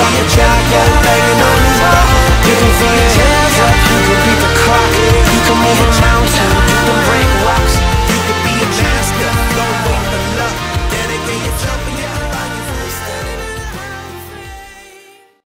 on your jack, yeah, banging on his back. You can throw your hands up, you can beat the clock, you can move around.